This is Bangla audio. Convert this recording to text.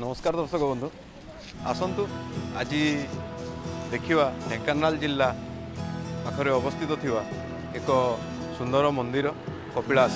নমস্কার দর্শক বন্ধু আসন্তু আজি ଦେଖିବା ଢେଙ୍କାନାଳ ଜିଲ୍ଲା ପାଖରେ ଅବସ୍ଥିତ ଥିବା ଏକ ସୁନ୍ଦର ମନ୍ଦିର କପିଳାସ